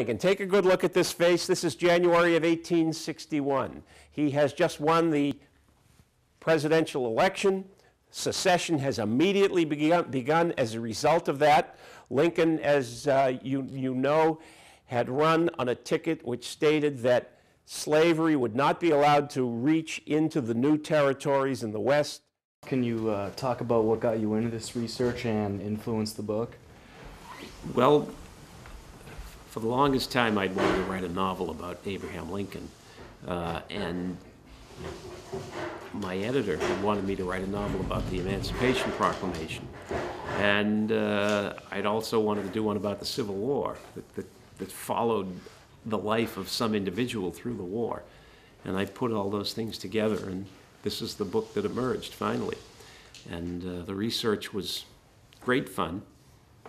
Lincoln. Take a good look at this face. This is January of 1861. He has just won the presidential election. Secession has immediately begun, begun as a result of that. Lincoln, as uh, you, you know, had run on a ticket which stated that slavery would not be allowed to reach into the new territories in the West. Can you uh, talk about what got you into this research and influenced the book? Well, for the longest time, I'd wanted to write a novel about Abraham Lincoln. Uh, and my editor had wanted me to write a novel about the Emancipation Proclamation. And uh, I'd also wanted to do one about the Civil War that, that, that followed the life of some individual through the war. And I put all those things together, and this is the book that emerged finally. And uh, the research was great fun,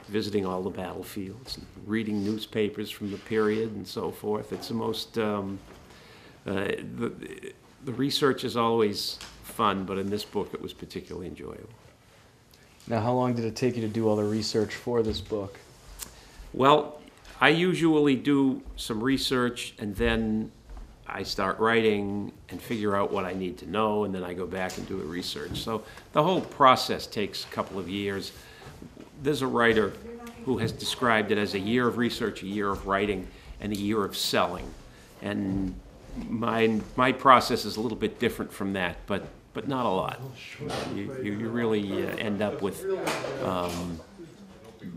visiting all the battlefields, and reading newspapers from the period, and so forth. It's the most, um, uh, the, the research is always fun, but in this book it was particularly enjoyable. Now, how long did it take you to do all the research for this book? Well, I usually do some research and then I start writing and figure out what I need to know, and then I go back and do the research. So the whole process takes a couple of years. There's a writer who has described it as a year of research, a year of writing, and a year of selling. And my, my process is a little bit different from that, but, but not a lot. You, you you really uh, end up with um,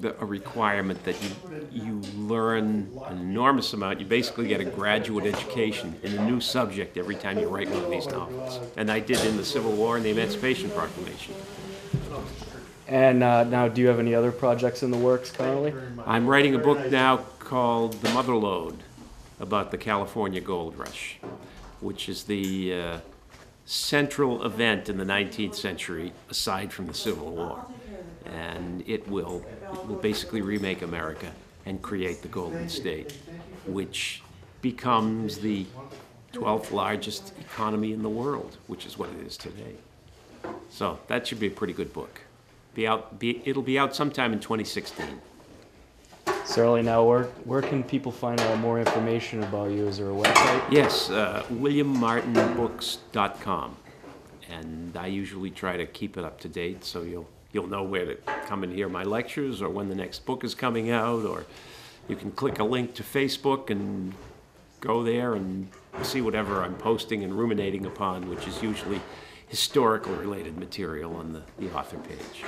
the, a requirement that you, you learn an enormous amount. You basically get a graduate education in a new subject every time you write one of these novels. And I did in the Civil War and the Emancipation Proclamation. And uh, now, do you have any other projects in the works currently? I'm writing a book now called The Mother Lode about the California Gold Rush, which is the uh, central event in the 19th century aside from the Civil War. And it will, it will basically remake America and create the Golden State, which becomes the 12th largest economy in the world, which is what it is today. So that should be a pretty good book. Be out, be, it'll be out sometime in 2016. Certainly. Now, where where can people find out more information about you? Is there a website? Yes, uh, WilliamMartinBooks.com, and I usually try to keep it up to date, so you'll you'll know where to come and hear my lectures, or when the next book is coming out, or you can click a link to Facebook and go there and see whatever I'm posting and ruminating upon, which is usually historical related material on the, the author page.